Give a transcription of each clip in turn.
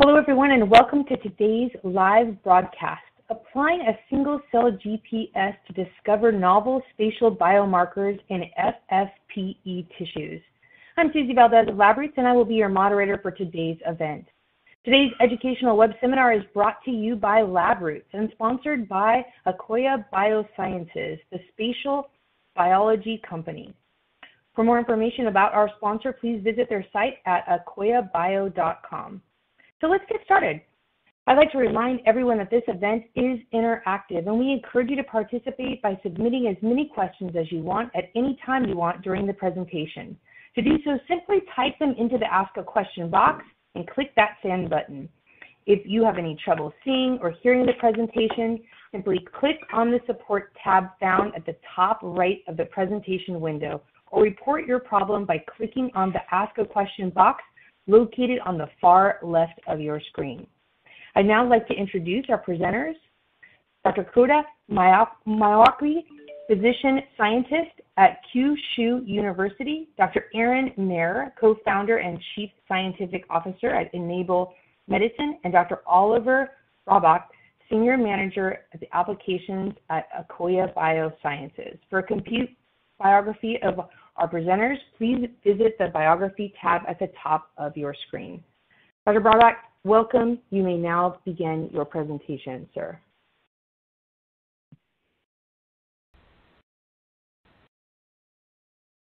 Hello, everyone, and welcome to today's live broadcast, Applying a Single-Cell GPS to Discover Novel Spatial Biomarkers in FFPE Tissues. I'm Susie Valdez of LabRoots, and I will be your moderator for today's event. Today's educational web seminar is brought to you by LabRoots and sponsored by Akoya Biosciences, the spatial biology company. For more information about our sponsor, please visit their site at akoyabio.com. So let's get started. I'd like to remind everyone that this event is interactive and we encourage you to participate by submitting as many questions as you want at any time you want during the presentation. To do so, simply type them into the Ask a Question box and click that send button. If you have any trouble seeing or hearing the presentation, simply click on the support tab found at the top right of the presentation window or report your problem by clicking on the Ask a Question box located on the far left of your screen. I'd now like to introduce our presenters, Dr. Kohta Miyawaki, physician scientist at Kyushu University, Dr. Aaron Mayer, co-founder and chief scientific officer at Enable Medicine, and Dr. Oliver Braubach, senior manager of the applications at Akoya Biosciences. For a complete biography of our presenters, please visit the biography tab at the top of your screen. Dr. Braubach, welcome. You may now begin your presentation, sir.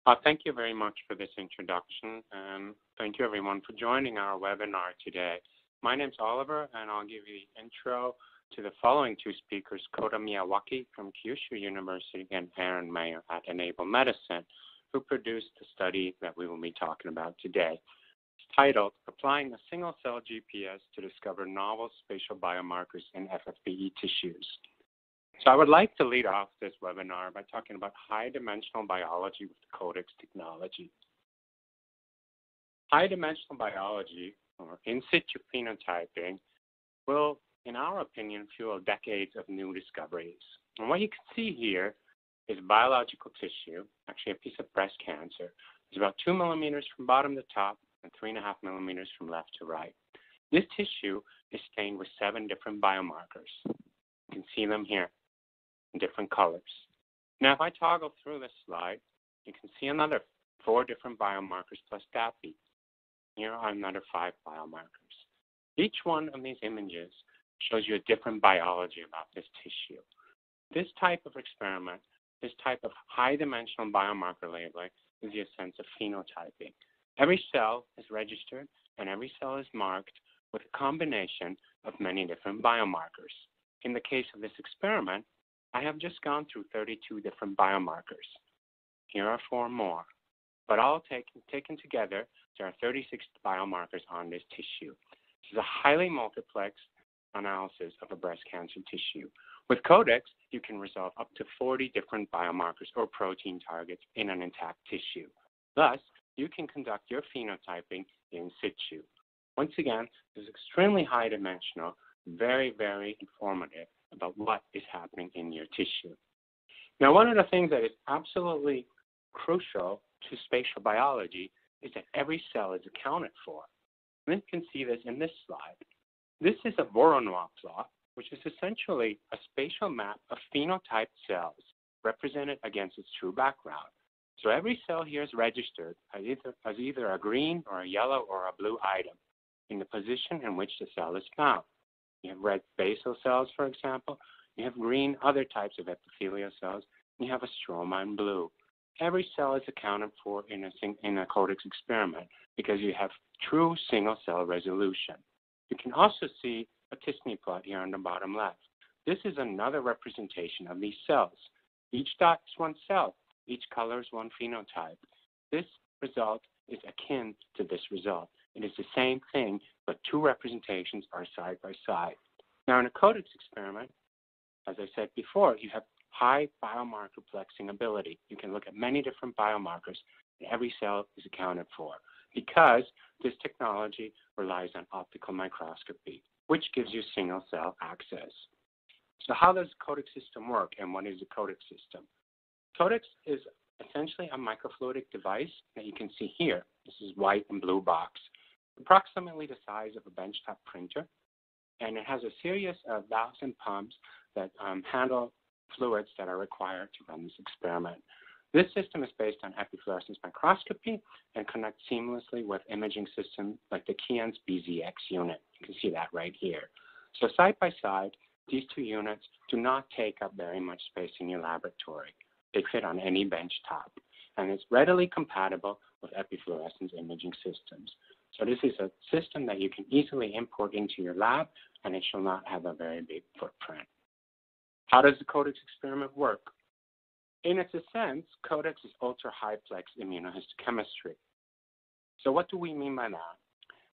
Uh, thank you very much for this introduction, and thank you everyone for joining our webinar today. My name is Oliver, and I'll give you the intro to the following two speakers, Kohta Miyawaki from Kyushu University and Aaron Mayer at Enable Medicine who produced the study that we will be talking about today. It's titled Applying a Single Cell GPS to Discover Novel Spatial Biomarkers in FFPE Tissues. So I would like to lead off this webinar by talking about high dimensional biology with CODEX technology. High dimensional biology, or in situ phenotyping, will, in our opinion, fuel decades of new discoveries. And what you can see here is biological tissue, actually a piece of breast cancer. It's about two millimeters from bottom to top and three and a half millimeters from left to right. This tissue is stained with seven different biomarkers. You can see them here in different colors. Now, if I toggle through this slide, you can see another four different biomarkers plus DAPI. Here are another five biomarkers. Each one of these images shows you a different biology about this tissue. This type of experiment this type of high dimensional biomarker labeling gives you a sense of phenotyping. Every cell is registered and every cell is marked with a combination of many different biomarkers. In the case of this experiment, I have just gone through 32 different biomarkers. Here are four more, but all taken, taken together, there are 36 biomarkers on this tissue. This is a highly multiplex analysis of a breast cancer tissue. With Codex, you can resolve up to 40 different biomarkers or protein targets in an intact tissue. Thus, you can conduct your phenotyping in situ. Once again, this is extremely high dimensional, very, very informative about what is happening in your tissue. Now, one of the things that is absolutely crucial to spatial biology is that every cell is accounted for. And you can see this in this slide. This is a Voronoi plot which is essentially a spatial map of phenotyped cells represented against its true background. So every cell here is registered as either, as either a green or a yellow or a blue item in the position in which the cell is found. You have red basal cells, for example. You have green other types of epithelial cells. And you have a stroma in blue. Every cell is accounted for in a, in a Codex experiment because you have true single cell resolution. You can also see a t-SNE plot here on the bottom left. This is another representation of these cells. Each dot is one cell. Each color is one phenotype. This result is akin to this result. It is the same thing, but two representations are side by side. Now, in a Codex experiment, as I said before, you have high biomarker plexing ability. You can look at many different biomarkers, and every cell is accounted for because this technology relies on optical microscopy which gives you single cell access. So how does the Codex system work and what is the Codex system? Codex is essentially a microfluidic device that you can see here. This is white and blue box. approximately the size of a benchtop printer, and it has a series of valves and pumps that um, handle fluids that are required to run this experiment. This system is based on epifluorescence microscopy and connects seamlessly with imaging systems like the Keyence BZX unit. You can see that right here. So side by side, these two units do not take up very much space in your laboratory. They fit on any bench top, and it's readily compatible with epifluorescence imaging systems. So this is a system that you can easily import into your lab, and it shall not have a very big footprint. How does the Codex experiment work? In its sense, Codex is ultra-high-plex immunohistochemistry. So what do we mean by that?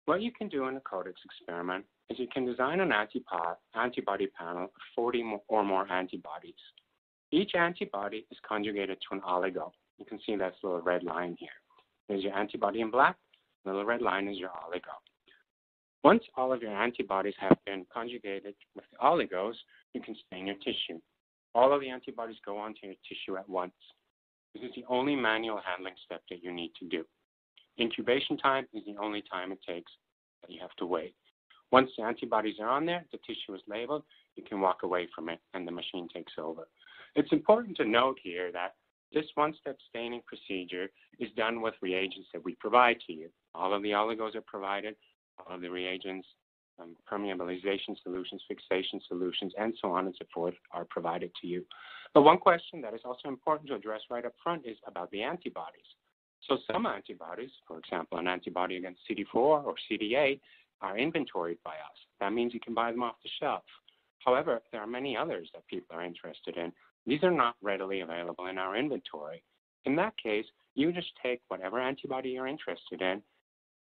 What you can do in a Codex experiment is you can design an antibody panel of 40 or more antibodies. Each antibody is conjugated to an oligo. You can see that little red line here. There's your antibody in black, the little red line is your oligo. Once all of your antibodies have been conjugated with the oligos, you can stain your tissue. All of the antibodies go onto your tissue at once. This is the only manual handling step that you need to do. Incubation time is the only time it takes that you have to wait. Once the antibodies are on there, the tissue is labeled, you can walk away from it and the machine takes over. It's important to note here that this one-step staining procedure is done with reagents that we provide to you. All of the oligos are provided, all of the reagents, um, permeabilization solutions, fixation solutions, and so on and so forth are provided to you. But one question that is also important to address right up front is about the antibodies. So some antibodies, for example, an antibody against CD4 or CD8, are inventoried by us. That means you can buy them off the shelf. However, there are many others that people are interested in. These are not readily available in our inventory. In that case, you just take whatever antibody you're interested in,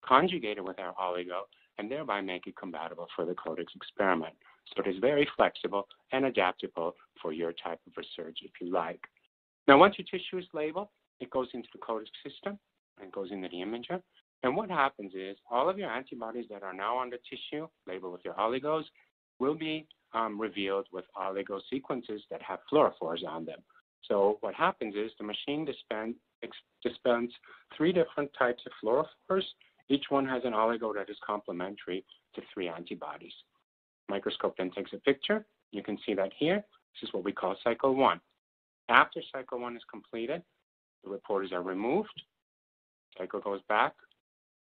conjugate it with our oligo, and thereby make it compatible for the Codex experiment. So it is very flexible and adaptable for your type of research if you like. Now, once your tissue is labeled, it goes into the Codex system and goes into the imager. And what happens is all of your antibodies that are now on the tissue, labeled with your oligos, will be um, revealed with oligo sequences that have fluorophores on them. So what happens is the machine dispense, dispense three different types of fluorophores. Each one has an oligo that is complementary to three antibodies. Microscope then takes a picture. You can see that here. This is what we call cycle one. After cycle one is completed, the reporters are removed. Cycle goes back.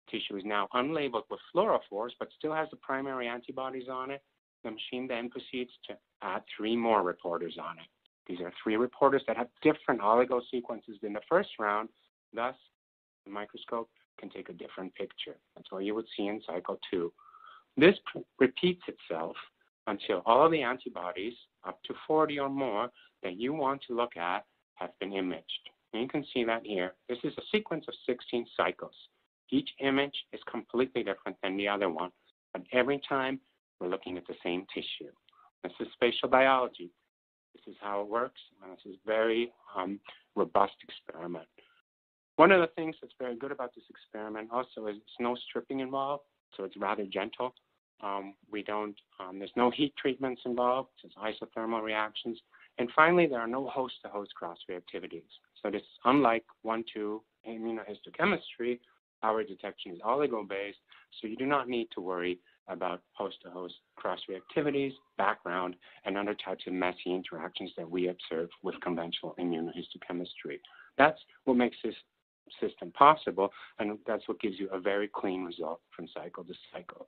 Tissue is now unlabeled with fluorophores, but still has the primary antibodies on it. The machine then proceeds to add three more reporters on it. These are three reporters that have different oligo sequences than the first round. Thus, the microscope can take a different picture. That's what you would see in cycle two. This repeats itself until all the antibodies, up to 40 or more, that you want to look at have been imaged. And you can see that here. This is a sequence of 16 cycles. Each image is completely different than the other one, but every time we're looking at the same tissue. This is spatial biology. This is how it works, and this is very um, robust experiment. One of the things that's very good about this experiment also is there's no stripping involved, so it's rather gentle. Um, we don't, um, there's no heat treatments involved, it's isothermal reactions. And finally, there are no host-to-host cross-reactivities. So this, unlike 1,2 immunohistochemistry, our detection is oligo-based, so you do not need to worry about host-to-host cross-reactivities, background, and other types of messy interactions that we observe with conventional immunohistochemistry. That's what makes this system possible, and that's what gives you a very clean result from cycle to cycle.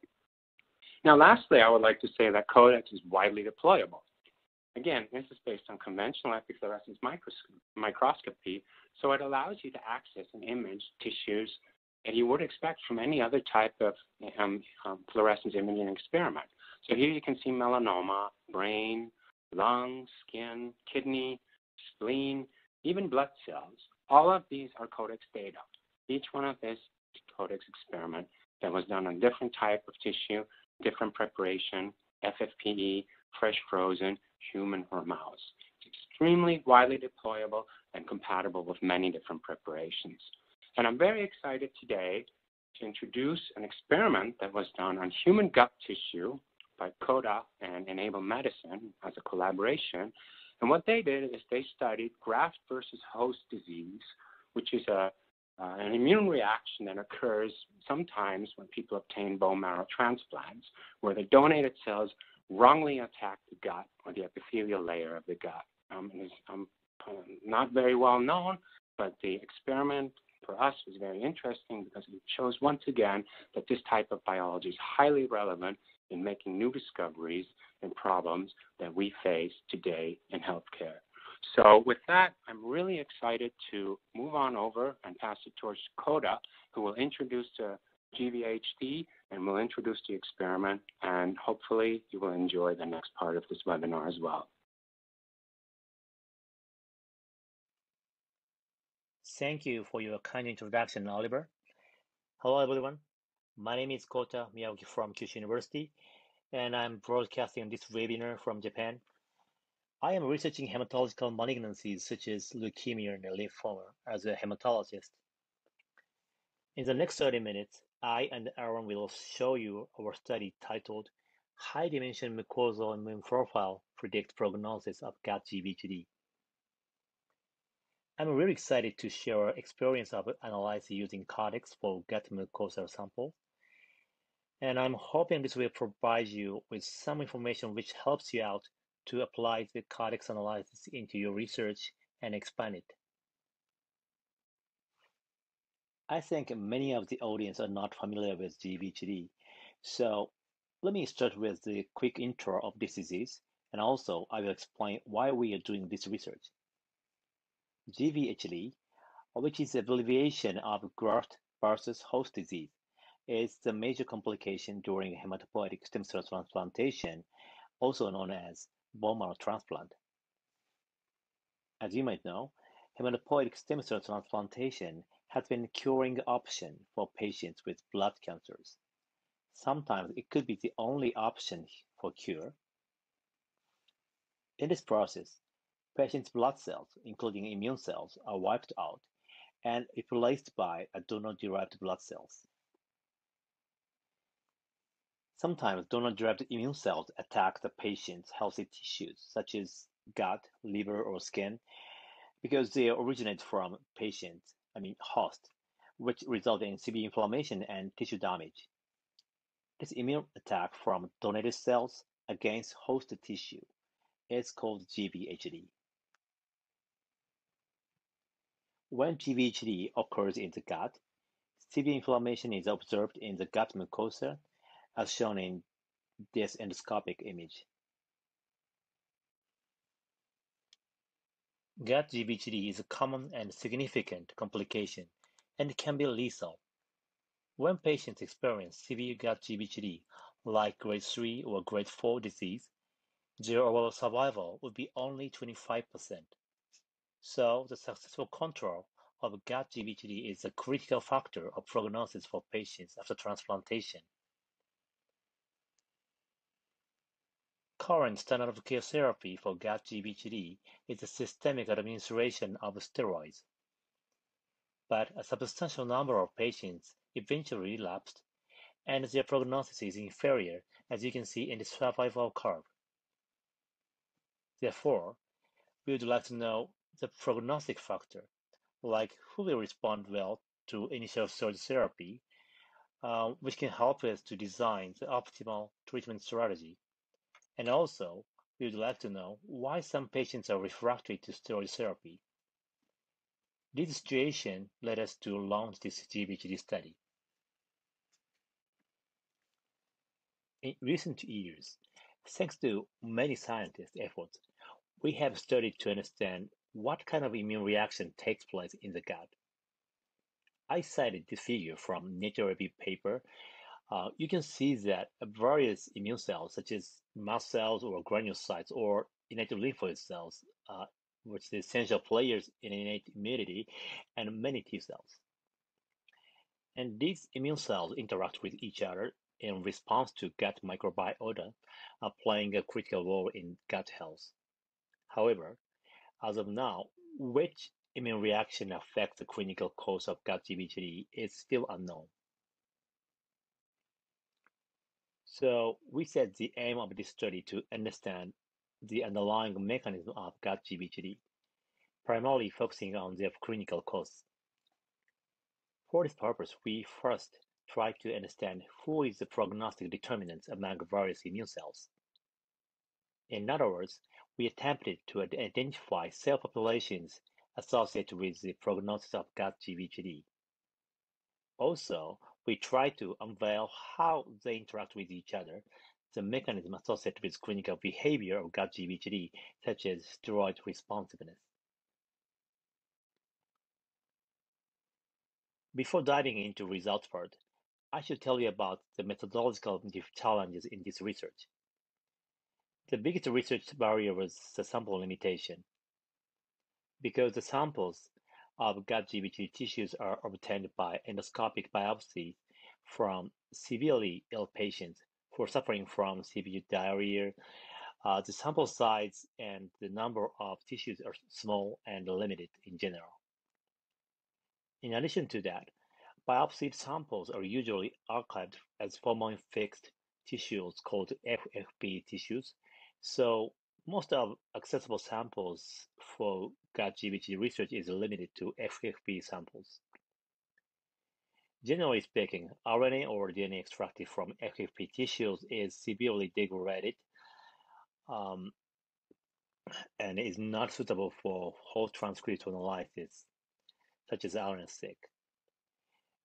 Now, lastly, I would like to say that Codex is widely deployable. Again, this is based on conventional epifluorescence microscopy, so it allows you to access and image tissues that you would expect from any other type of um, um, fluorescence imaging experiment. So here you can see melanoma, brain, lung, skin, kidney, spleen, even blood cells. All of these are Codex data. Each one of this is Codex experiment that was done on different type of tissue, different preparation, FFPE, fresh frozen, human or mouse. It's extremely widely deployable and compatible with many different preparations. And I'm very excited today to introduce an experiment that was done on human gut tissue by Kohta and Enable Medicine as a collaboration. And what they did is they studied graft versus host disease, which is a Uh, an immune reaction that occurs sometimes when people obtain bone marrow transplants, where the donated cells wrongly attack the gut or the epithelial layer of the gut. Um, it's um, not very well known, but the experiment for us was very interesting because it shows once again that this type of biology is highly relevant in making new discoveries and problems that we face today in healthcare. So with that, I'm really excited to move on over and pass it towards Kohta, who will introduce the GVHD and will introduce the experiment, and hopefully you will enjoy the next part of this webinar as well. Thank you for your kind introduction, Oliver. Hello, everyone. My name is Kohta Miyawaki from Kyushu University, and I'm broadcasting this webinar from Japan. I am researching hematological malignancies such as leukemia and lymphoma as a hematologist. In the next 30 minutes, I and Aaron will show you our study titled High Dimension Mucosal Immune Profile Predict Prognosis of Gut GVHD. I'm really excited to share our experience of analyzing using Codex for gut mucosal sample. And I'm hoping this will provide you with some information which helps you out to apply the Codex analysis into your research and expand it. I think many of the audience are not familiar with GVHD, so let me start with the quick intro of this disease, and also I will explain why we are doing this research. GVHD, which is abbreviation of graft versus host disease, is the major complication during hematopoietic stem cell transplantation, also known as bone marrow transplant. As you might know, hematopoietic stem cell transplantation has been a curing option for patients with blood cancers. Sometimes it could be the only option for cure. In this process, patients' blood cells, including immune cells, are wiped out and replaced by donor-derived blood cells. Sometimes donor-derived immune cells attack the patient's healthy tissues, such as gut, liver, or skin, because they originate from patients, I mean host, which result in severe inflammation and tissue damage. This immune attack from donated cells against host tissue is called GVHD. When GVHD occurs in the gut, severe inflammation is observed in the gut mucosa as shown in this endoscopic image. Gut GVHD is a common and significant complication and can be lethal. When patients experience severe gut GVHD, like grade 3 or grade 4 disease, their overall survival would be only 25%. So the successful control of gut GVHD is a critical factor of prognosis for patients after transplantation. Current standard of care therapy for gut GVHD is the systemic administration of steroids. But a substantial number of patients eventually relapsed, and their prognosis is inferior, as you can see in the survival curve. Therefore, we would like to know the prognostic factor, like who will respond well to initial surge therapy, uh, which can help us to design the optimal treatment strategy. And also, we would like to know why some patients are refractory to steroid therapy. This situation led us to launch this GVHD study. In recent years, thanks to many scientists' efforts, we have studied to understand what kind of immune reaction takes place in the gut. I cited this figure from Nature Review paper uh, you can see that various immune cells, such as mast cells or granulocytes or innate lymphoid cells, uh, which are essential players in innate immunity, and many T cells. And these immune cells interact with each other in response to gut microbiota, uh, playing a critical role in gut health. However, as of now, which immune reaction affects the clinical course of gut GVHD is still unknown. So we set the aim of this study to understand the underlying mechanism of gut GVHD, primarily focusing on their clinical cause. For this purpose, we first try to understand who is the prognostic determinant among various immune cells. In other words, we attempted to identify cell populations associated with the prognosis of gut GVHD. Also, we try to unveil how they interact with each other, the mechanism associated with clinical behavior of gut GVHD, such as steroid responsiveness. Before diving into results part, I should tell you about the methodological challenges in this research. The biggest research barrier was the sample limitation. Because the samples of gut GVHD tissues are obtained by endoscopic biopsy from severely ill patients who are suffering from severe diarrhea, uh, the sample size and the number of tissues are small and limited in general. In addition to that, biopsied samples are usually archived as formalin fixed tissues called FFP tissues. So most of accessible samples for gut GVHD research is limited to FFP samples. Generally speaking, RNA or DNA extracted from FFP tissues is severely degraded um, and is not suitable for whole transcript analysis such as RNA-seq.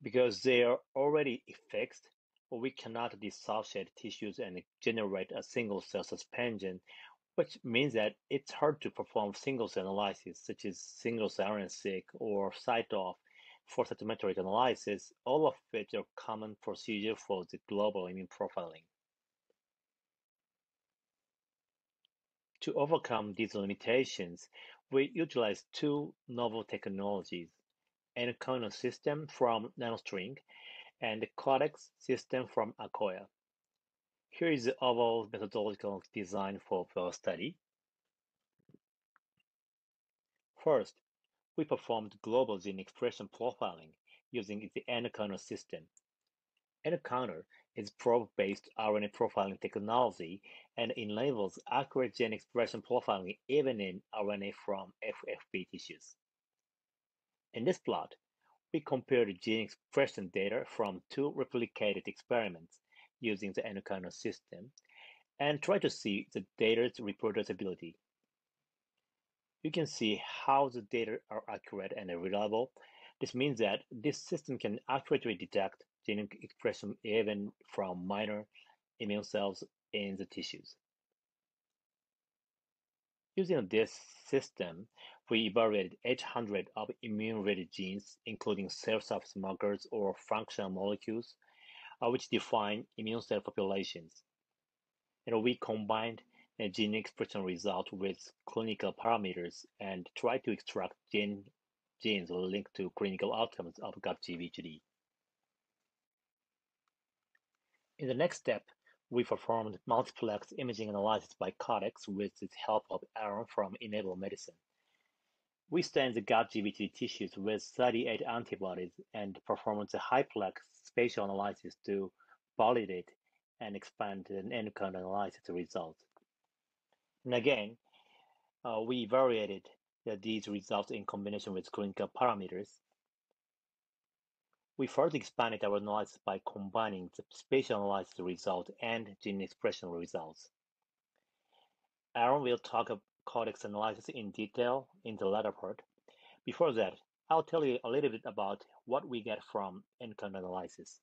Because they are already fixed, we cannot dissociate tissues and generate a single cell suspension, which means that it's hard to perform single cell analysis such as single cell RNA-seq or CyTOF for cytometric analysis, all of which are common procedure for the global immune profiling. To overcome these limitations, we utilize two novel technologies N system from NanoString and the Codex system from Akoya. Here is the overall methodological design for our study. First, we performed global gene expression profiling using the nCounter system. nCounter is probe-based RNA profiling technology and enables accurate gene expression profiling even in RNA from FFP tissues. In this plot, we compared gene expression data from two replicated experiments using the nCounter system and try to see the data's reproducibility. You can see how the data are accurate and reliable. This means that this system can accurately detect gene expression even from minor immune cells in the tissues. Using this system, we evaluated eight hundred of immune-related genes, including cell surface markers or functional molecules, Uh, which define immune cell populations. And we combined a gene expression result with clinical parameters and tried to extract gene, genes linked to clinical outcomes of GVHD. In the next step, we performed multiplex imaging analysis by Codex with the help of Aaron from Enable Medicine. We stained the gut GVHD tissues with 38 antibodies and performed the high-plex spatial analysis to validate and expand the nCounter analysis results. And again, uh, we evaluated these results in combination with clinical parameters we further expanded our analysis by combining the spatial analysis result and gene expression results. Aaron will talk codex analysis in detail in the latter part. Before that, I'll tell you a little bit about what we get from nCounter analysis.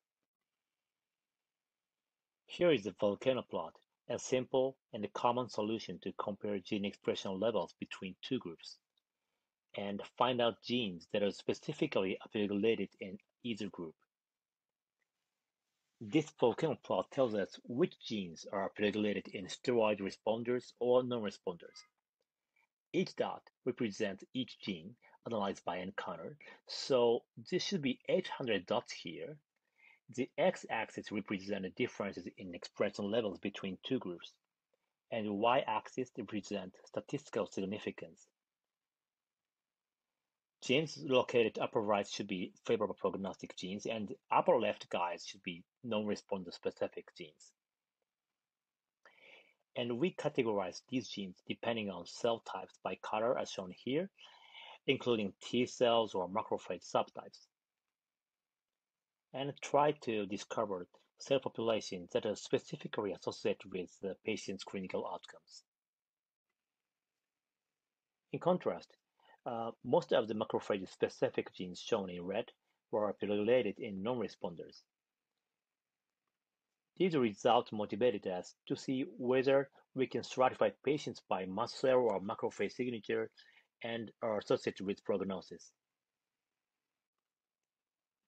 Here is the volcano plot, a simple and common solution to compare gene expression levels between two groups and find out genes that are specifically upregulated in either group. This volcano plot tells us which genes are upregulated in steroid responders or non-responders. Each dot represents each gene analyzed by nCounter, so this should be 800 dots here. The x-axis represents the differences in expression levels between two groups, and the y-axis represents statistical significance. Genes located upper right should be favorable prognostic genes, and upper left guys should be non-responder specific genes. And we categorize these genes depending on cell types by color as shown here, including T cells or macrophage subtypes. and try to discover cell populations that are specifically associated with the patient's clinical outcomes. In contrast, uh, most of the macrophage-specific genes shown in red were upregulated in non-responders. These results motivated us to see whether we can stratify patients by mast cell or macrophage signature and are associated with prognosis.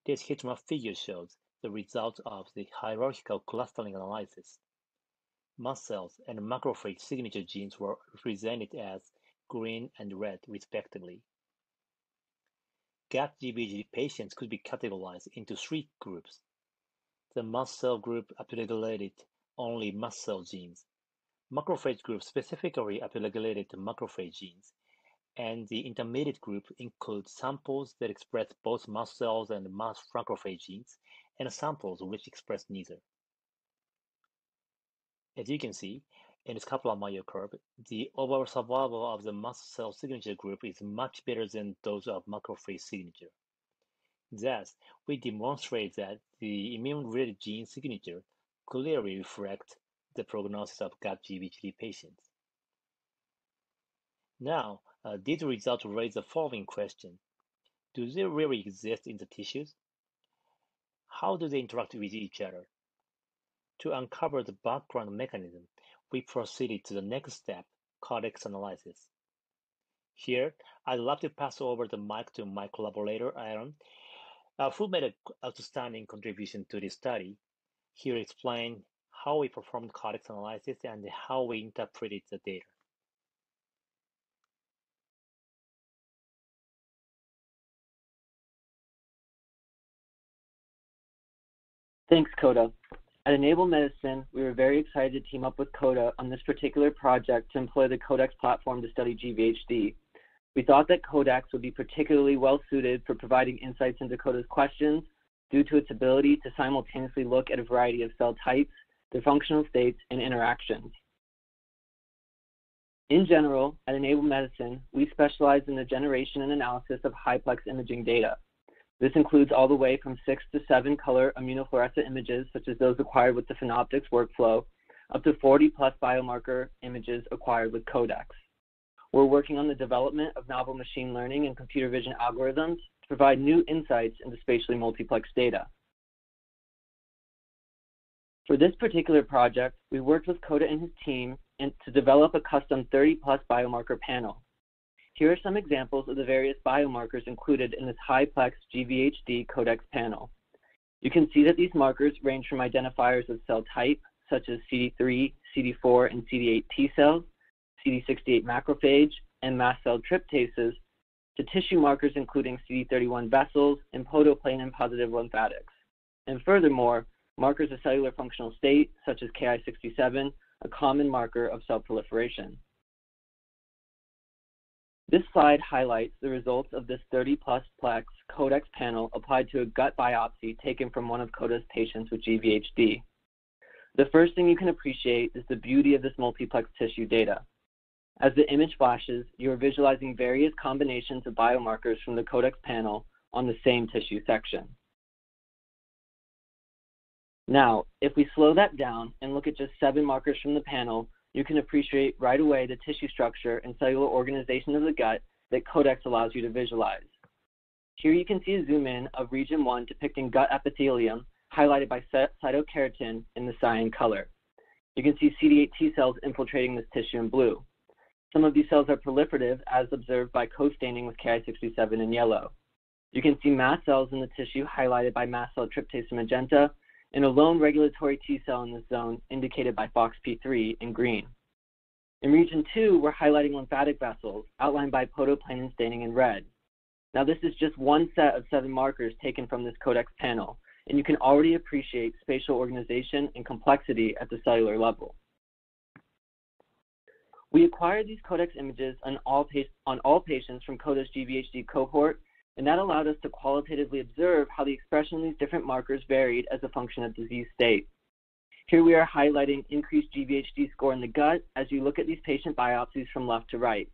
This heatmap figure shows the results of the hierarchical clustering analysis. Mast cells and macrophage signature genes were represented as green and red, respectively. GVHD patients could be categorized into three groups the mast cell group upregulated only mast cell genes. Macrophage group specifically upregulated macrophage genes, and the intermediate group includes samples that express both mast cells and mast macrophage genes, and samples which express neither. As you can see, in this Kaplan-Meier curve, the overall survival of the mast cell signature group is much better than those of macrophage signature. Thus, we demonstrate that the immune-related gene signature clearly reflects the prognosis of GVHD patients. Now, uh, these results raise the following question. Do they really exist in the tissues? How do they interact with each other? To uncover the background mechanism, we proceeded to the next step, codex analysis. Here, I'd love to pass over the mic to my collaborator, Aaron, uh, who made an outstanding contribution to this study. He will explain how we performed codex analysis and how we interpreted the data. Thanks, Kohta. At Enable Medicine, we were very excited to team up with Kohta on this particular project to employ the Codex platform to study GVHD. We thought that Codex would be particularly well suited for providing insights into Kohta's questions due to its ability to simultaneously look at a variety of cell types, their functional states, and interactions. In general, at Enable Medicine, we specialize in the generation and analysis of high-plex imaging data. This includes all the way from six to seven color immunofluorescent images, such as those acquired with the Phenoptics workflow, up to 40 plus biomarker images acquired with Codex. We're working on the development of novel machine learning and computer vision algorithms to provide new insights into spatially multiplex data. For this particular project, we worked with Kohta and his team to develop a custom 30 plus biomarker panel. Here are some examples of the various biomarkers included in this high-plex GVHD Codex panel. You can see that these markers range from identifiers of cell type, such as CD3, CD4, and CD8 T cells, CD68 macrophage, and mast cell tryptases to tissue markers including CD31 vessels and podoplanin positive lymphatics. And furthermore, markers of cellular functional state, such as Ki67, a common marker of cell proliferation. This slide highlights the results of this 30 plus plex Codex panel applied to a gut biopsy taken from one of Kohta's patients with GVHD. The first thing you can appreciate is the beauty of this multiplex tissue data. As the image flashes, you are visualizing various combinations of biomarkers from the Codex panel on the same tissue section. Now, if we slow that down and look at just seven markers from the panel, you can appreciate right away the tissue structure and cellular organization of the gut that Codex allows you to visualize. Here you can see a zoom in of region 1 depicting gut epithelium highlighted by cytokeratin in the cyan color. You can see CD8 T cells infiltrating this tissue in blue. Some of these cells are proliferative, as observed by co-staining with Ki67 in yellow. You can see mast cells in the tissue highlighted by mast cell tryptase in magenta, and a lone regulatory T cell in this zone indicated by FOXP3 in green. In region 2, we're highlighting lymphatic vessels, outlined by podoplanin staining in red. Now this is just one set of seven markers taken from this Codex panel, and you can already appreciate spatial organization and complexity at the cellular level. We acquired these Codex images on all, patients from Kohta's GVHD cohort, and that allowed us to qualitatively observe how the expression of these different markers varied as a function of disease state. Here we are highlighting increased GVHD score in the gut as you look at these patient biopsies from left to right.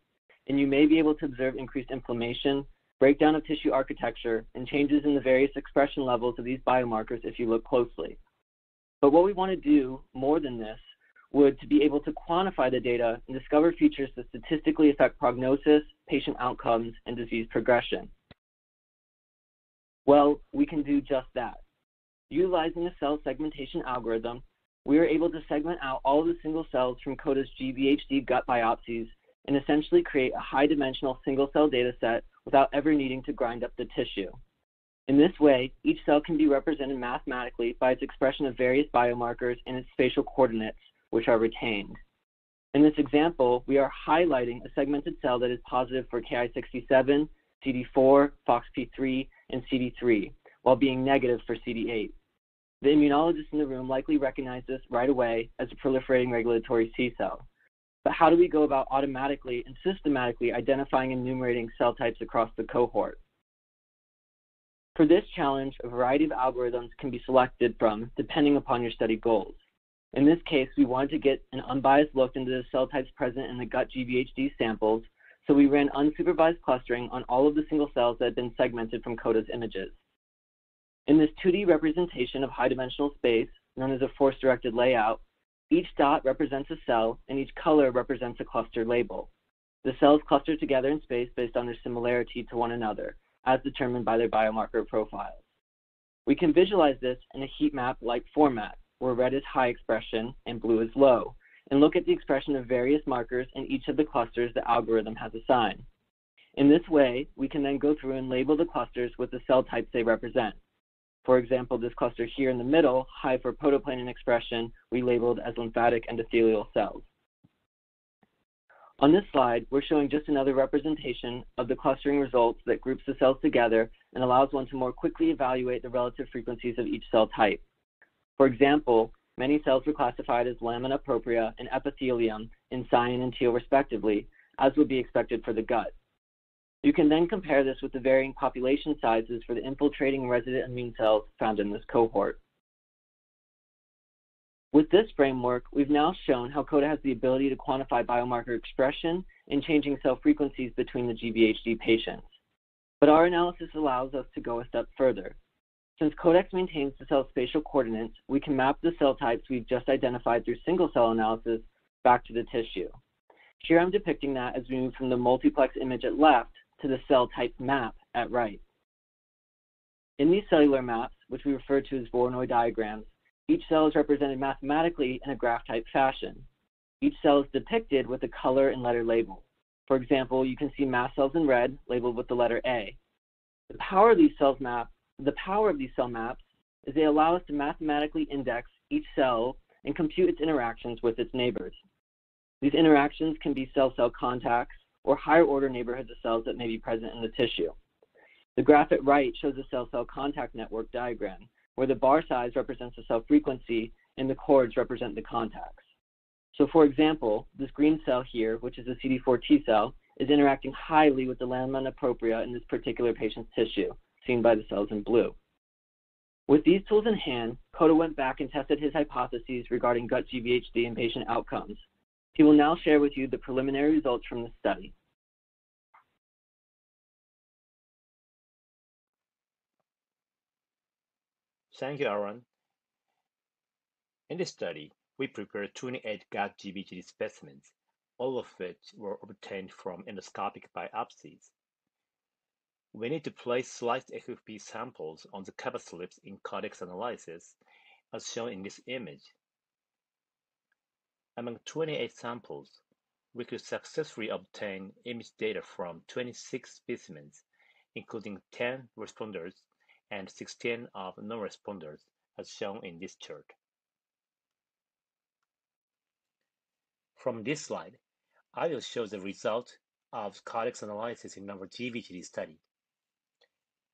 And you may be able to observe increased inflammation, breakdown of tissue architecture, and changes in the various expression levels of these biomarkers if you look closely. But what we want to do more than this would to be able to quantify the data and discover features that statistically affect prognosis, patient outcomes, and disease progression. Well, we can do just that. Utilizing a cell segmentation algorithm, we are able to segment out all the single cells from Kohta's GVHD gut biopsies and essentially create a high-dimensional single-cell data set without ever needing to grind up the tissue. In this way, each cell can be represented mathematically by its expression of various biomarkers and its spatial coordinates, which are retained. In this example, we are highlighting a segmented cell that is positive for Ki67, CD4, FOXP3, and CD3, while being negative for CD8. The immunologist in the room likely recognized this right away as a proliferating regulatory T cell. But how do we go about automatically and systematically identifying and enumerating cell types across the cohort? For this challenge, a variety of algorithms can be selected from depending upon your study goals. In this case, we wanted to get an unbiased look into the cell types present in the gut GVHD samples, so we ran unsupervised clustering on all of the single cells that had been segmented from Kohta's images. In this 2D representation of high-dimensional space, known as a force-directed layout, each dot represents a cell and each color represents a cluster label. The cells cluster together in space based on their similarity to one another, as determined by their biomarker profiles. We can visualize this in a heat map-like format, where red is high expression and blue is low, and look at the expression of various markers in each of the clusters the algorithm has assigned. In this way, we can then go through and label the clusters with the cell types they represent. For example, this cluster here in the middle, high for podoplanin expression, we labeled as lymphatic endothelial cells. On this slide, we're showing just another representation of the clustering results that groups the cells together and allows one to more quickly evaluate the relative frequencies of each cell type. For example, many cells were classified as lamina propria and epithelium in cyan and teal respectively, as would be expected for the gut. You can then compare this with the varying population sizes for the infiltrating resident immune cells found in this cohort. With this framework, we've now shown how CODA has the ability to quantify biomarker expression and changing cell frequencies between the GVHD patients. But our analysis allows us to go a step further. Since Codex maintains the cell spatial coordinates, we can map the cell types we've just identified through single cell analysis back to the tissue. Here I'm depicting that as we move from the multiplex image at left to the cell type map at right. In these cellular maps, which we refer to as Voronoi diagrams, each cell is represented mathematically in a graph-type fashion. Each cell is depicted with a color and letter label. For example, you can see mast cells in red, labeled with the letter A. The power of these cells map the power of these cell maps is they allow us to mathematically index each cell and compute its interactions with its neighbors. These interactions can be cell-cell contacts or higher order neighborhoods of cells that may be present in the tissue. The graph at right shows a cell-cell contact network diagram, where the bar size represents the cell frequency and the chords represent the contacts. So for example, this green cell here, which is a CD4 T cell, is interacting highly with the lamina propria in this particular patient's tissue, seen by the cells in blue. With these tools in hand, Kohta went back and tested his hypotheses regarding gut GVHD and patient outcomes. He will now share with you the preliminary results from the study. Thank you, Aaron. In this study, we prepared 28 gut GVHD specimens, all of which were obtained from endoscopic biopsies. We need to place sliced FFP samples on the cover slips in Codex analysis, as shown in this image. Among 28 samples, we could successfully obtain image data from 26 specimens, including 10 responders and 16 of non-responders, as shown in this chart. From this slide, I will show the result of Codex analysis in our GVHD study.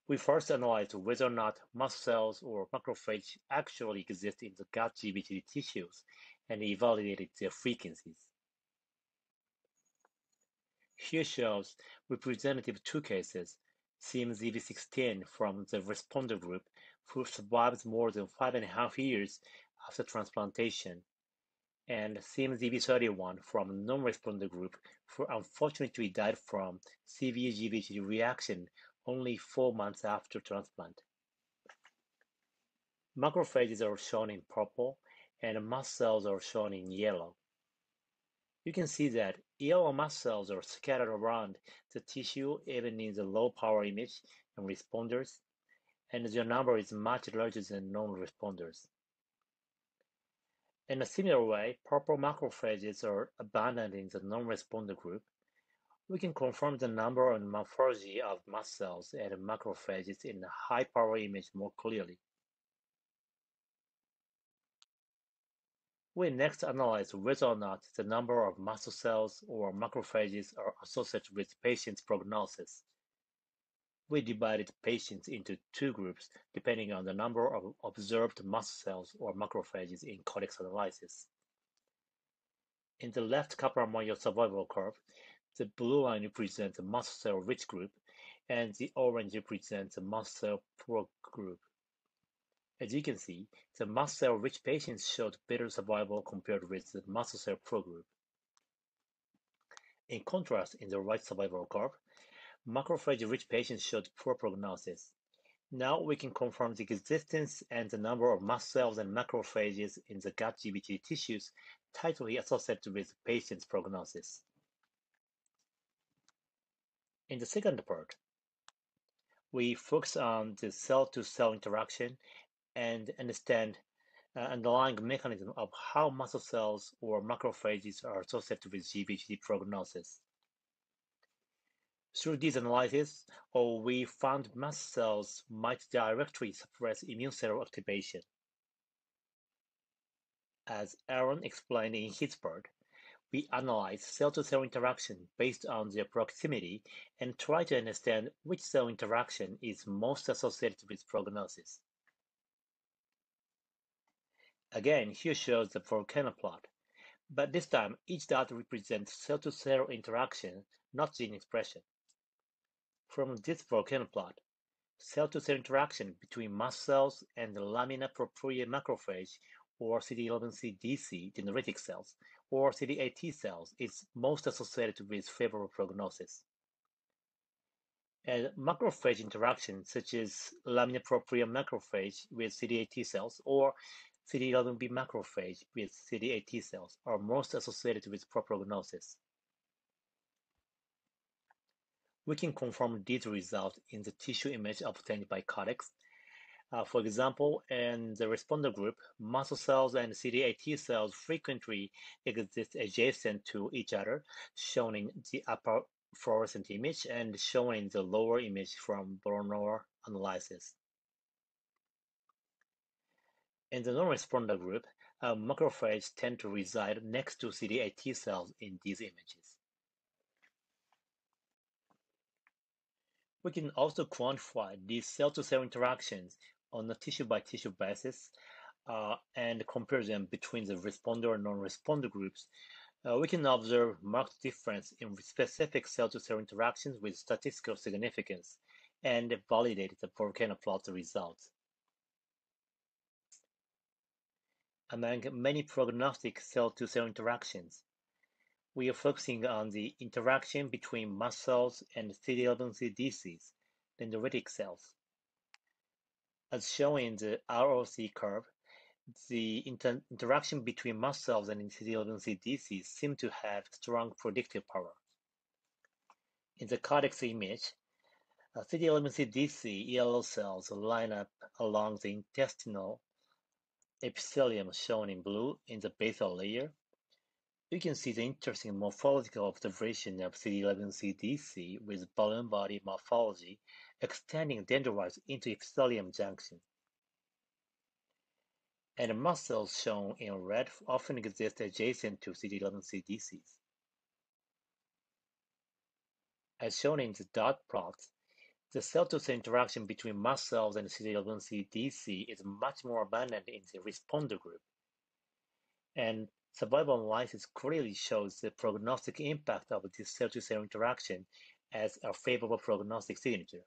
We first analyzed whether or not mast cells or macrophages actually exist in the gut GVHD tissues and evaluated their frequencies. Here shows representative two cases, CMZV16 from the responder group who survived more than five and a half years after transplantation, and CMZV31 from non-responder group who unfortunately died from severe GVHD reaction only four months after transplant. Macrophages are shown in purple and mast cells are shown in yellow. You can see that yellow mast cells are scattered around the tissue even in the low power image and responders, and their number is much larger than non-responders. In a similar way, purple macrophages are abundant in the non-responder group. We can confirm the number and morphology of mast cells and macrophages in a high power image more clearly. We next analyze whether or not the number of mast cells or macrophages are associated with patient's prognosis. We divided patients into two groups depending on the number of observed mast cells or macrophages in Codex analysis. In the left Kaplan-Meier survival curve, the blue line represents the mast cell rich group and the orange represents the mast cell poor group. As you can see, the mast cell-rich patients showed better survival compared with the mast cell-poor group. In contrast, in the right survival curve, macrophage-rich patients showed poor prognosis. Now we can confirm the existence and the number of mast cells and macrophages in the gut GBT tissues tightly associated with patient's prognosis. In the second part, we focus on the cell-to-cell -cell interaction and understand uh, underlying mechanism of how mast cells or macrophages are associated with GVHD prognosis. Through these analyses, oh, we found mast cells might directly suppress immune cell activation. As Aaron explained in his part, we analyze cell-to-cell interaction based on their proximity and try to understand which cell interaction is most associated with prognosis. Again, here shows the volcano plot, but this time each dot represents cell-to-cell interaction, not gene expression. From this volcano plot, cell-to-cell interaction between mast cells and the lamina propria macrophage or CD11C DC dendritic cells or CD8 T cells is most associated with favorable prognosis. And macrophage interaction, such as lamina propria macrophage with CD8 T cells or CD11B macrophage with CD8 T cells are most associated with poor prognosis. We can confirm these results in the tissue image obtained by Codex. Uh, for example, in the responder group, mast cells and CD8 T cells frequently exist adjacent to each other, shown in the upper fluorescent image and shown in the lower image from Voronoi analysis. In the non-responder group, uh, macrophages tend to reside next to CD8 T cells in these images. We can also quantify these cell-to-cell -cell interactions on a tissue-by-tissue basis uh, and compare them between the responder and non-responder groups. Uh, we can observe marked difference in specific cell-to-cell interactions with statistical significance and validate the volcano plot results. among many prognostic cell-to-cell interactions. We are focusing on the interaction between mast cells and CD11C DCs, dendritic cells. As shown in the ROC curve, the inter interaction between mast cells and CD11C DCs seem to have strong predictive power. In the Codex image, CD11C DC yellow cells line up along the intestinal epithelium shown in blue in the basal layer, you can see the interesting morphological observation of CD11C-DC with balloon body morphology extending dendrites into epithelium junction. And mast cells shown in red often exist adjacent to CD11C-DCs. As shown in the dot plots, the cell-to-cell interaction between mast cells and CD11C DC is much more abundant in the responder group. And survival analysis clearly shows the prognostic impact of this cell-to-cell interaction as a favorable prognostic signature.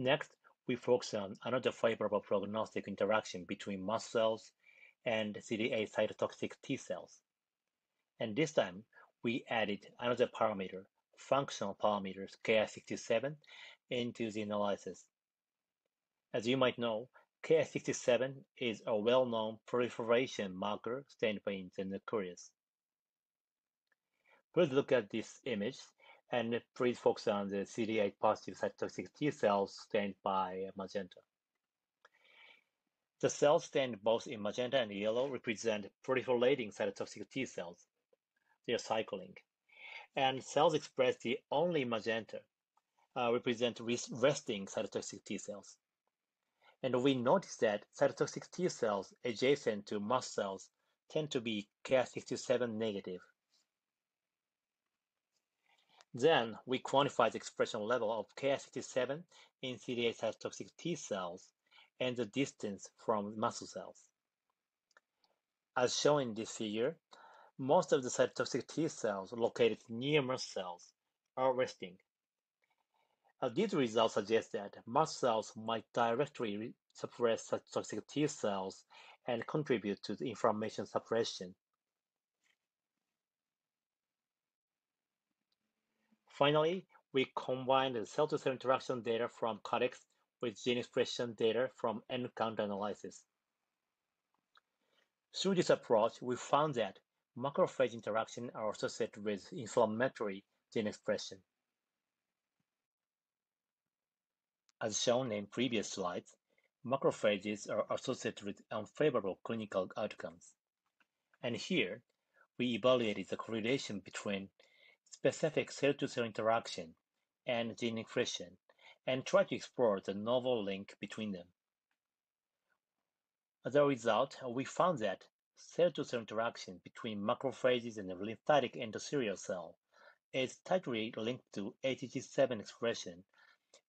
Next, we focus on another favorable prognostic interaction between mast cells and CD8 cytotoxic T cells. And this time, we added another parameter functional parameters Ki67 into the analysis. As you might know, Ki67 is a well-known proliferation marker stained by the nucleus. Please look at this image and please focus on the CD8 positive cytotoxic T cells stained by magenta. The cells stained both in magenta and yellow represent proliferating cytotoxic T cells. They are cycling. And cells expressed the only magenta uh, represent resting cytotoxic T cells. And we notice that cytotoxic T cells adjacent to mast cells tend to be Ki67 negative. Then we quantify the expression level of Ki67 in CD8 cytotoxic T cells and the distance from mast cells. As shown in this figure, most of the cytotoxic T cells located near mast cells are resting. Uh, these results suggest that mast cells might directly suppress cytotoxic T cells and contribute to the inflammation suppression. Finally, we combine the cell-to-cell interaction data from Codex with gene expression data from nCounter analysis. Through this approach, we found that macrophage interaction are associated with inflammatory gene expression. As shown in previous slides, macrophages are associated with unfavorable clinical outcomes. And here, we evaluated the correlation between specific cell-to-cell interaction and gene expression and tried to explore the novel link between them. As a result, we found that cell-to-cell interaction between macrophages and the lymphatic endothelial cell is tightly linked to ATG7 expression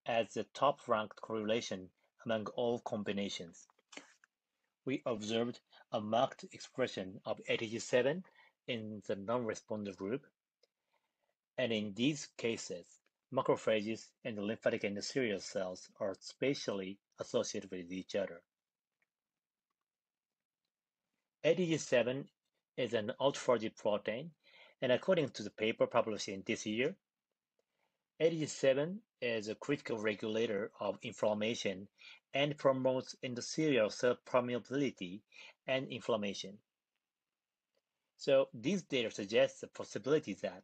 as the top-ranked correlation among all combinations. We observed a marked expression of ATG7 in the non-responder group, and in these cases, macrophages and the lymphatic endothelial cells are spatially associated with each other. ATG7 is an autophagy protein, and according to the paper published in this year, ATG7 is a critical regulator of inflammation and promotes endothelial cell permeability and inflammation. So these data suggest the possibility that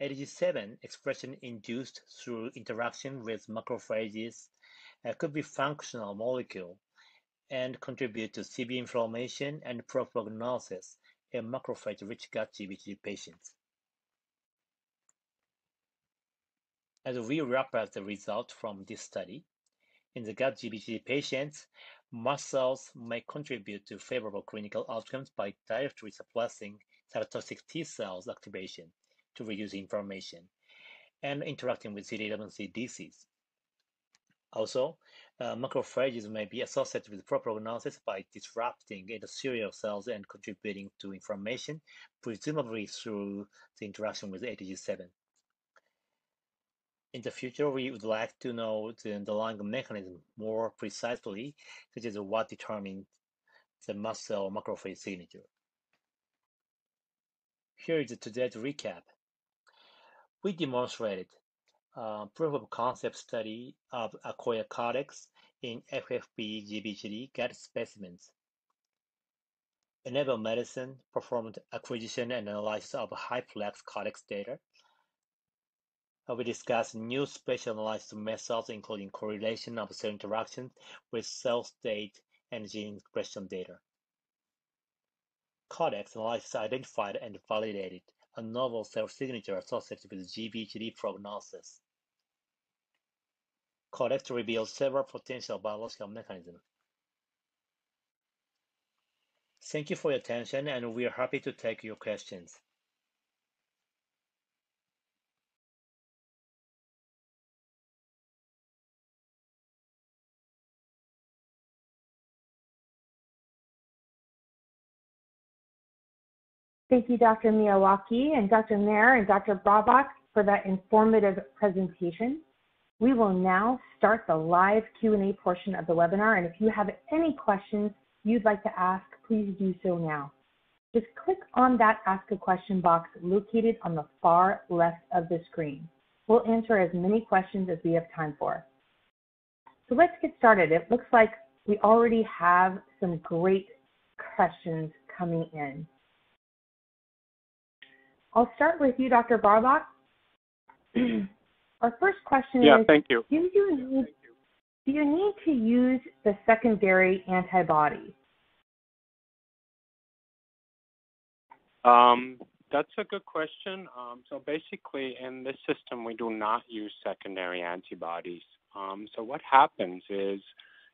ATG7 expression induced through interaction with macrophages could be functional molecule and contribute to severe inflammation and prognosis in macrophage-rich gut GVHD patients. As we wrap up the result from this study, in the gut GVHD patients, mast cells may contribute to favorable clinical outcomes by directly suppressing cytotoxic T cells activation to reduce inflammation and interacting with CD11C DCs. Also, uh, macrophages may be associated with poor prognosis by disrupting endothelial cells and contributing to inflammation, presumably through the interaction with ATG7 in the future, we would like to know the underlying mechanism more precisely, such as what determines the macrophage signature. Here is today's recap. We demonstrated a proof of concept study of Akoya Codex in FFPE GVHD gut specimens. Enable Medicine performed acquisition and analysis of HiPlex Codex data uh, we discussed new spatial analysis methods, including correlation of cell interactions with cell state and gene expression data. Codex analysis identified and validated a novel cell signature associated with GVHD prognosis. Codex reveals several potential biological mechanisms. Thank you for your attention, and we are happy to take your questions. Thank you, Dr. Miyawaki and Dr. Mayer and Dr. Braubach for that informative presentation. We will now start the live Q&A portion of the webinar, and if you have any questions you'd like to ask, please do so now. Just click on that Ask a Question box located on the far left of the screen. We'll answer as many questions as we have time for. So let's get started. It looks like we already have some great questions coming in. I'll start with you, Dr. Braubach. Our first question yeah, is, thank you. Do you need do you need to use the secondary antibody? Um, that's a good question. Um, so basically, in this system, we do not use secondary antibodies. Um, so what happens is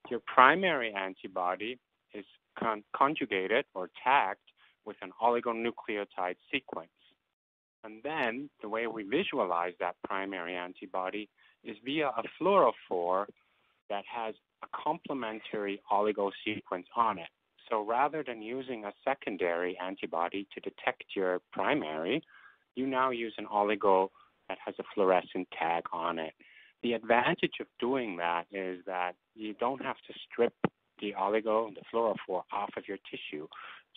your primary antibody is con- conjugated or tagged with an oligonucleotide sequence. And then the way we visualize that primary antibody is via a fluorophore that has a complementary oligo sequence on it. So rather than using a secondary antibody to detect your primary, you now use an oligo that has a fluorescent tag on it. The advantage of doing that is that you don't have to strip the oligo, and the fluorophore, off of your tissue.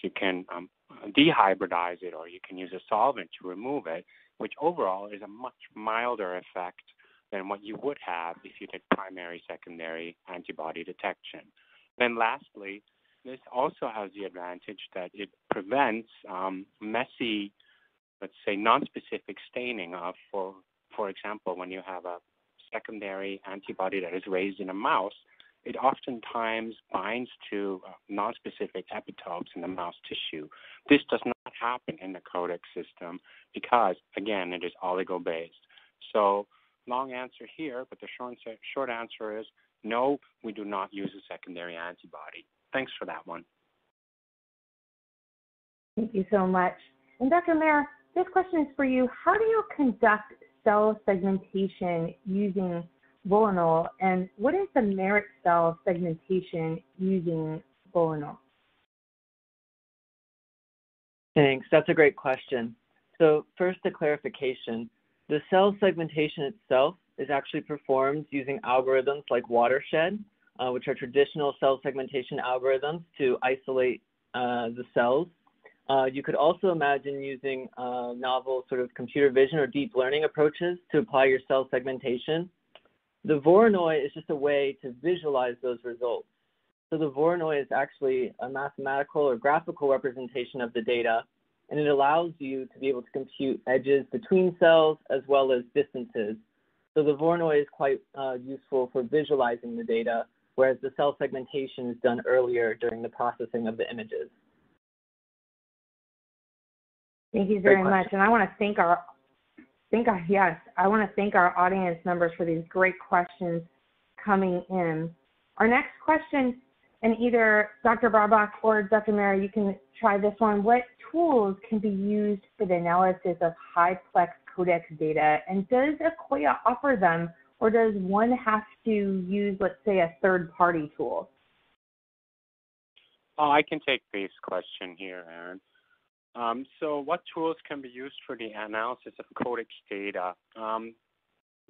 You can um, dehybridize it or you can use a solvent to remove it, which overall is a much milder effect than what you would have if you did primary secondary antibody detection. Then lastly, this also has the advantage that it prevents um, messy, let's say, non-specific staining of, for, for example, when you have a secondary antibody that is raised in a mouse, it oftentimes binds to uh, non-specific epitopes in the mouse tissue. This does not happen in the Codex system because, again, it is oligo-based. So long answer here, but the short, short answer is no, we do not use a secondary antibody. Thanks for that one. Thank you so much. And Dr. Mayer, this question is for you. How do you conduct cell segmentation using Voronoi, and what is the merit cell segmentation using Voronoi? Thanks. That's a great question. So first, a clarification. The cell segmentation itself is actually performed using algorithms like Watershed, uh, which are traditional cell segmentation algorithms to isolate uh, the cells. Uh, you could also imagine using uh, novel sort of computer vision or deep learning approaches to apply your cell segmentation. The Voronoi is just a way to visualize those results. So the Voronoi is actually a mathematical or graphical representation of the data, and it allows you to be able to compute edges between cells as well as distances. So the Voronoi is quite uh, useful for visualizing the data, whereas the cell segmentation is done earlier during the processing of the images. Thank you very much. And I want to thank our thank our yes, I want to thank our audience members for these great questions coming in. Our next question, and either Dr. Braubach or Dr. Mayer, you can try this one. What tools can be used for the analysis of high-plex codex data, and does Akoya offer them, or does one have to use, let's say, a third-party tool? Oh, I can take this question here, Aaron. Um, so what tools can be used for the analysis of codex data? Um,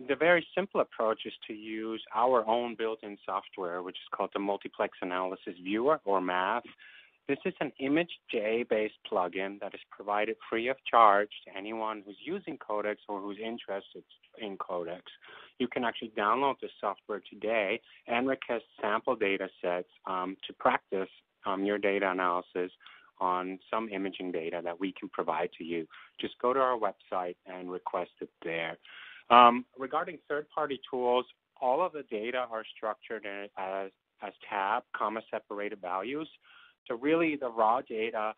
the very simple approach is to use our own built-in software, which is called the Multiplex Analysis Viewer, or MAVE. This is an ImageJ-based plugin that is provided free of charge to anyone who's using Codex or who's interested in Codex. You can actually download the software today and request sample data sets um, to practice um, your data analysis on some imaging data that we can provide to you. Just go to our website and request it there. Um, regarding third-party tools, all of the data are structured as, as tab, comma separated values. So really the raw data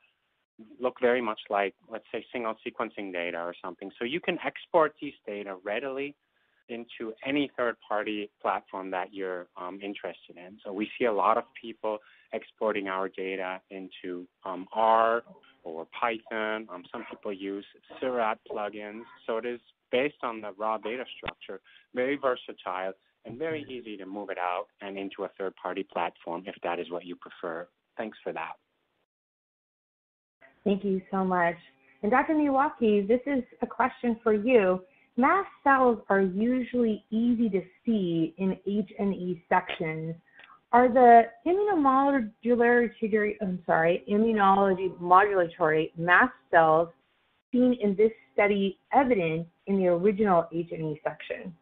look very much like, let's say, single sequencing data or something. So you can export these data readily into any third-party platform that you're um, interested in. So we see a lot of people exporting our data into um, R or Python. Um, some people use Seurat plugins. So it is based on the raw data structure, very versatile and very easy to move it out and into a third-party platform if that is what you prefer. Thanks for that. Thank you so much. And Dr. Miyawaki, this is a question for you. Mast cells are usually easy to see in H&E sections. Are the immunomodulatory, I'm sorry, immunology modulatory mast cells seen in this study evident in the original H&E section?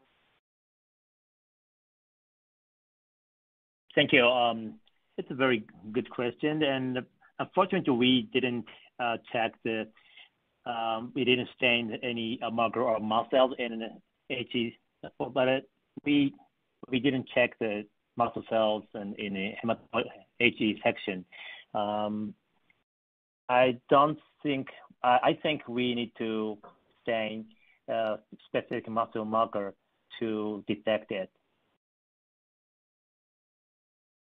Thank you. Um, it's a very good question, and unfortunately, we didn't uh, check the we didn't stain any marker or mast cells in the HE, but we we didn't check the mast cells and in the HE section. Um, I don't think I, I think we need to stain a specific muscle marker to detect it.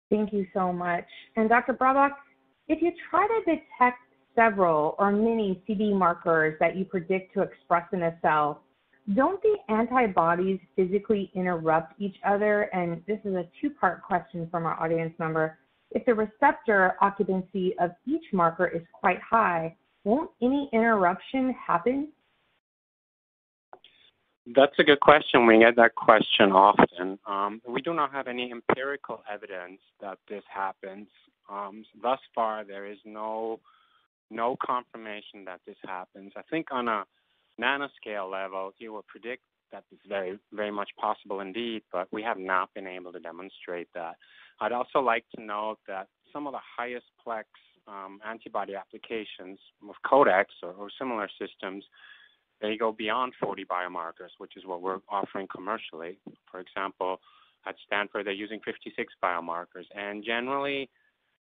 Thank you so much. And Dr. Braubach, if you try to detect several or many CD markers that you predict to express in a cell, don't the antibodies physically interrupt each other? And this is a two-part question from our audience member. If the receptor occupancy of each marker is quite high, won't any interruption happen? That's a good question. We get that question often. Um, we do not have any empirical evidence that this happens. Um, thus far, there is no no confirmation that this happens. I think on a nanoscale level, you will predict that it's very very much possible indeed, but we have not been able to demonstrate that. I'd also like to note that some of the highest plex um, antibody applications with Codex or, or similar systems they go beyond 40 biomarkers, which is what we're offering commercially. For example, at Stanford, they're using 56 biomarkers, and generally,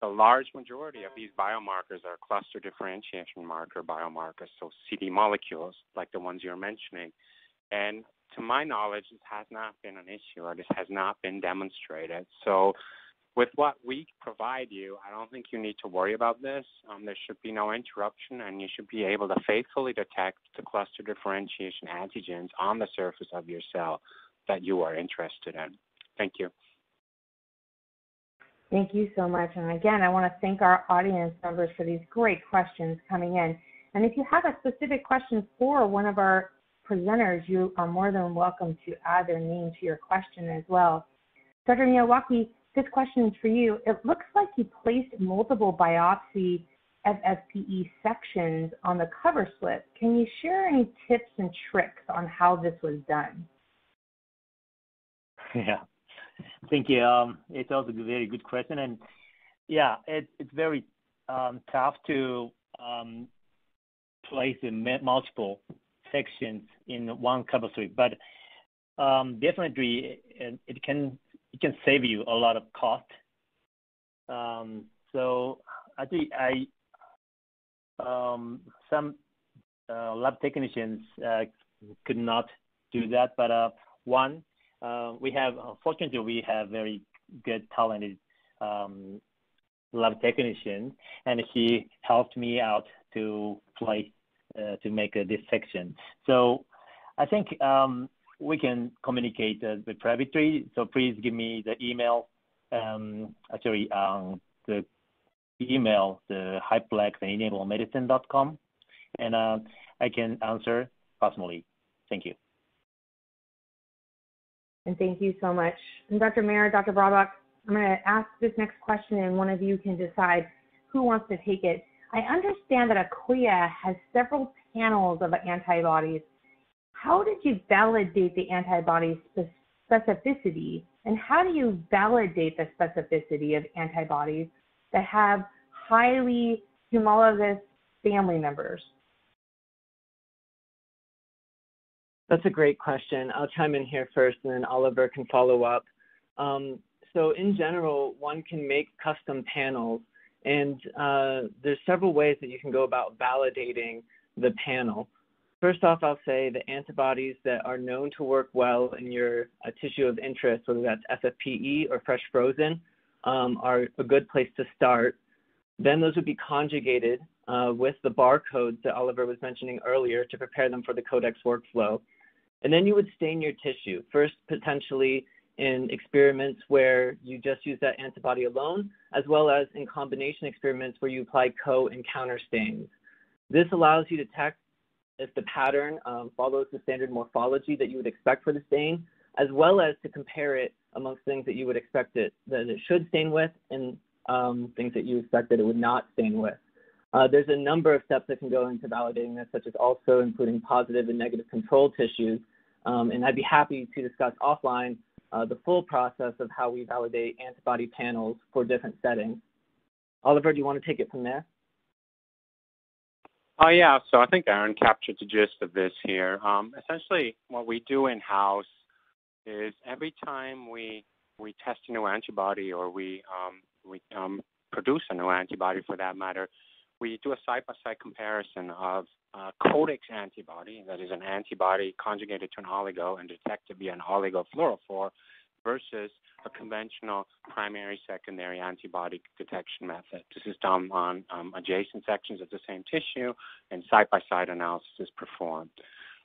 the large majority of these biomarkers are cluster differentiation marker biomarkers, so CD molecules, like the ones you're mentioning. And to my knowledge, this has not been an issue or this has not been demonstrated. So with what we provide you, I don't think you need to worry about this. Um, there should be no interruption, and you should be able to faithfully detect the cluster differentiation antigens on the surface of your cell that you are interested in. Thank you. Thank you so much. And again, I want to thank our audience members for these great questions coming in. And if you have a specific question for one of our presenters, you are more than welcome to add their name to your question as well. Dr. Miyawaki, this question is for you. It looks like you placed multiple biopsy FFPE sections on the cover slip. Can you share any tips and tricks on how this was done? Yeah, thank you. Um, it's also a very good question, and yeah, it, it's very um, tough to um, place multiple sections in one slip, but um, definitely it, it can it can save you a lot of cost. Um, so I think I um, some uh, lab technicians uh, could not do that, but uh, one uh, we have fortunately we have very good talented um, lab technician, and he helped me out to play uh, to make a dissection. So I think um, we can communicate uh, with privately. So please give me the email. Um, actually, um, the email, the hyplex and and uh, I can answer personally. Thank you. And thank you so much. And Dr. Mayer, Dr. Braubach, I'm going to ask this next question, and one of you can decide who wants to take it. I understand that Akoya has several panels of antibodies how did you validate the antibody specificity, and how do you validate the specificity of antibodies that have highly homologous family members? That's a great question. I'll chime in here first, and then Oliver can follow up. Um, so in general, one can make custom panels, and uh, there's several ways that you can go about validating the panel. First off, I'll say the antibodies that are known to work well in your uh, tissue of interest, whether that's FFPE or fresh frozen, um, are a good place to start. Then those would be conjugated uh, with the barcodes that Oliver was mentioning earlier to prepare them for the Codex workflow. And then you would stain your tissue, first potentially in experiments where you just use that antibody alone, as well as in combination experiments where you apply co and counter stains. This allows you to test if the pattern um, follows the standard morphology that you would expect for the stain, as well as to compare it amongst things that you would expect it that it should stain with and um, things that you expect that it would not stain with. Uh, there's a number of steps that can go into validating this, such as also including positive and negative control tissues. Um, and I'd be happy to discuss offline uh, the full process of how we validate antibody panels for different settings. Oliver, do you want to take it from there? Oh yeah, so I think Aaron captured the gist of this here. Um, essentially, what we do in house is every time we we test a new antibody or we um, we um, produce a new antibody for that matter, we do a side-by-side comparison of a Codex antibody, that is an antibody conjugated to an oligo and detected be an oligofluorophore, versus a conventional primary secondary antibody detection method. This is done on um, adjacent sections of the same tissue, and side by side analysis is performed.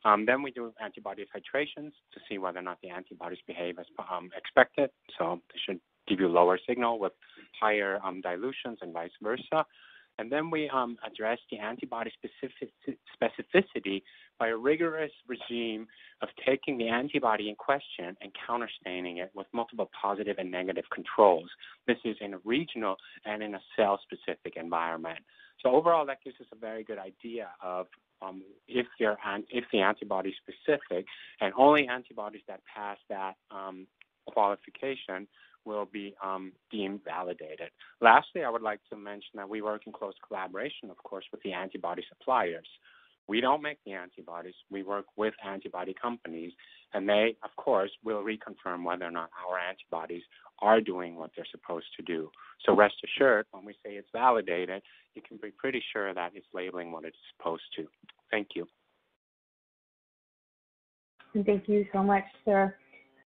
Um, then we do antibody titrations to see whether or not the antibodies behave as um, expected. So they should give you lower signal with higher um, dilutions and vice versa. And then we um, address the antibody specificity by a rigorous regime of taking the antibody in question and counterstaining it with multiple positive and negative controls. This is in a regional and in a cell specific environment. So overall, that gives us a very good idea of um, if, if the antibody is specific, and only antibodies that pass that um, qualification will be um, deemed validated. Lastly, I would like to mention that we work in close collaboration, of course, with the antibody suppliers. We don't make the antibodies. We work with antibody companies, and they, of course, will reconfirm whether or not our antibodies are doing what they're supposed to do. So rest assured, when we say it's validated, you can be pretty sure that it's labeling what it's supposed to. Thank you. And thank you so much, sir.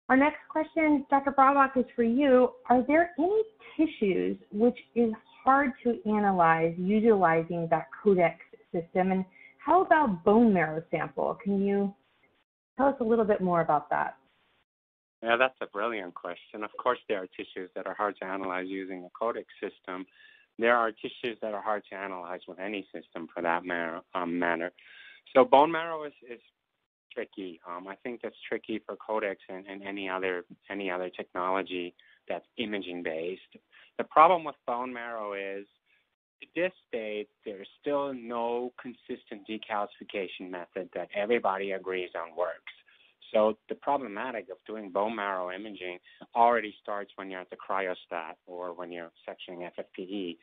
Our next question, Dr. Braubach, is for you. Are there any tissues which is hard to analyze utilizing that codex system? And how about bone marrow sample? Can you tell us a little bit more about that? Yeah, that's a brilliant question. Of course, there are tissues that are hard to analyze using a codex system. There are tissues that are hard to analyze with any system for that. Um, matter. So bone marrow is, is tricky. Um, I think that's tricky for Codex and, and any other any other technology that's imaging based. The problem with bone marrow is at this stage there's still no consistent decalcification method that everybody agrees on works. So the problematic of doing bone marrow imaging already starts when you're at the cryostat or when you're sectioning FFPE.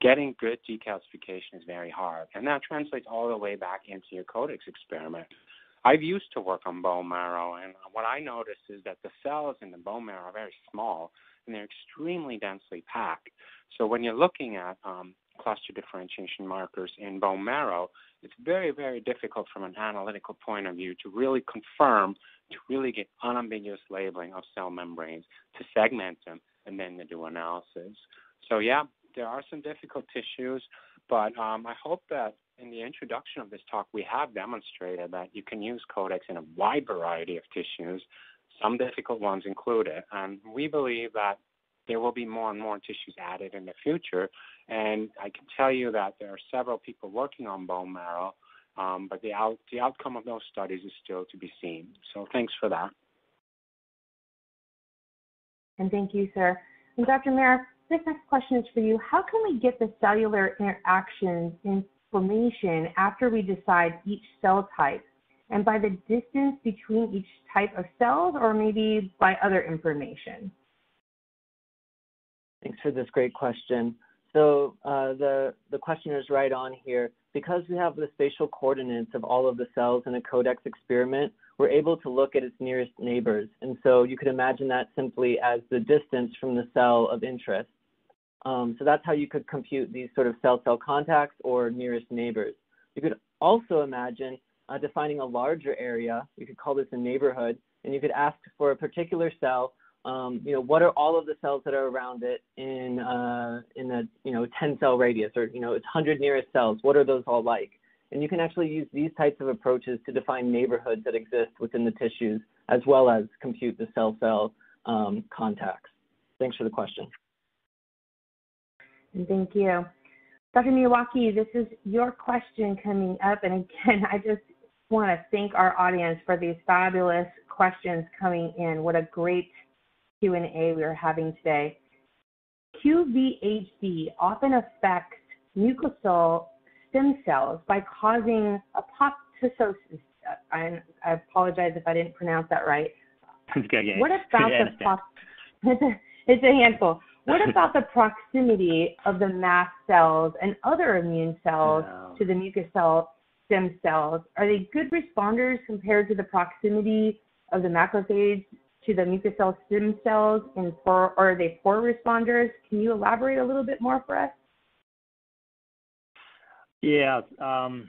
Getting good decalcification is very hard, and that translates all the way back into your Codex experiment. I've used to work on bone marrow, and what I notice is that the cells in the bone marrow are very small and they're extremely densely packed. So when you're looking at um, cluster differentiation markers in bone marrow, it's very, very difficult from an analytical point of view to really confirm, to really get unambiguous labeling of cell membranes, to segment them, and then to do analysis. So yeah, there are some difficult tissues, but um, I hope that in the introduction of this talk, we have demonstrated that you can use Codex in a wide variety of tissues, some difficult ones included. And we believe that there will be more and more tissues added in the future. And I can tell you that there are several people working on bone marrow, um, but the, out, the outcome of those studies is still to be seen. So thanks for that. And thank you, sir. And Dr. Mayer, this next question is for you. How can we get the cellular interactions in formation after we decide each cell type and by the distance between each type of cells or maybe by other information? Thanks for this great question. So uh, the, the question is right on here. Because we have the spatial coordinates of all of the cells in a codex experiment, we're able to look at its nearest neighbors. And so you could imagine that simply as the distance from the cell of interest. Um, so that's how you could compute these sort of cell-cell contacts or nearest neighbors. You could also imagine uh, defining a larger area. You could call this a neighborhood, and you could ask for a particular cell. Um, you know, what are all of the cells that are around it in uh, in a you know 10 cell radius, or you know, its 100 nearest cells? What are those all like? And you can actually use these types of approaches to define neighborhoods that exist within the tissues, as well as compute the cell-cell um, contacts. Thanks for the question. And thank you. Dr. Miyawaki, this is your question coming up. And again, I just want to thank our audience for these fabulous questions coming in. What a great Q&A we are having today. GVHD often affects mucosal stem cells by causing apoptosis. I, I apologize if I didn't pronounce that right. okay. What about the it's a handful. What about the proximity of the mast cells and other immune cells No. to the mucosal stem cells? Are they good responders compared to the proximity of the macrophage to the mucosal stem cells, and poor, or are they poor responders? Can you elaborate a little bit more for us? Yeah. Um,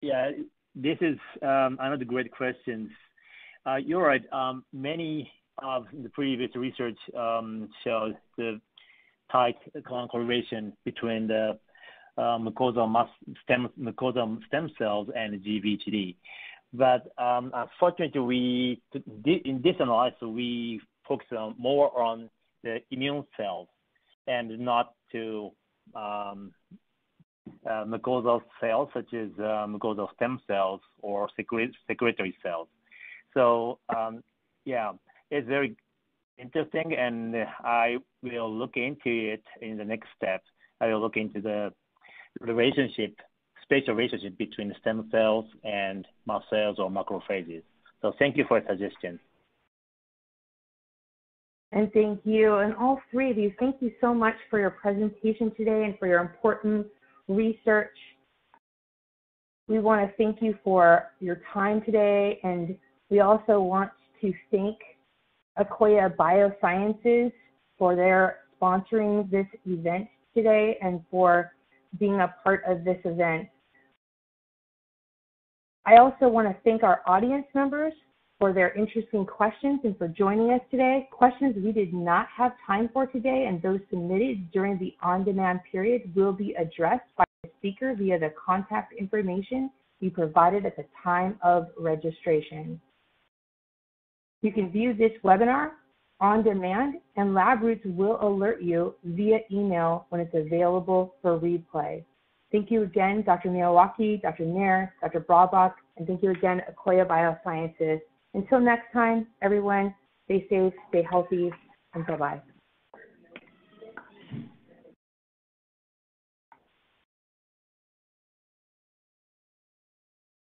yeah. This is um, another great question. Uh, you're right. Um, many of the previous research um, showed the tight correlation between the uh, mucosal mus- stem mucosal stem cells and GVHD. But um, unfortunately, we in this analysis we focus more on the immune cells and not to um, uh, mucosal cells such as uh, mucosal stem cells or secre- secretory cells. So um, yeah, it's very interesting, and I will look into it in the next step. I will look into the relationship, spatial relationship between stem cells and mast cells or macrophages. So thank you for your suggestion. And thank you. And all three of you, thank you so much for your presentation today and for your important research. We want to thank you for your time today, and we also want to thank Akoya Biosciences for their sponsoring this event today and for being a part of this event. I also want to thank our audience members for their interesting questions and for joining us today. Questions we did not have time for today and those submitted during the on-demand period will be addressed by the speaker via the contact information you provided at the time of registration. You can view this webinar on demand and LabRoots will alert you via email when it's available for replay. Thank you again, Dr. Miyawaki, Dr. Mayer, Dr. Braubach, and thank you again, Akoya Biosciences. Until next time, everyone, stay safe, stay healthy, and bye-bye.